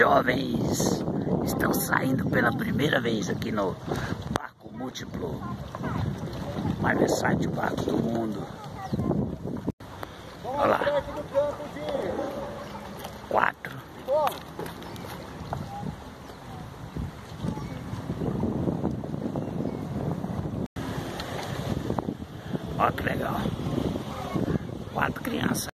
jovens estão saindo pela primeira vez aqui no Barco Múltiplo, mais versátil barco do mundo. Olha lá. Quatro. Olha que legal. Quatro crianças.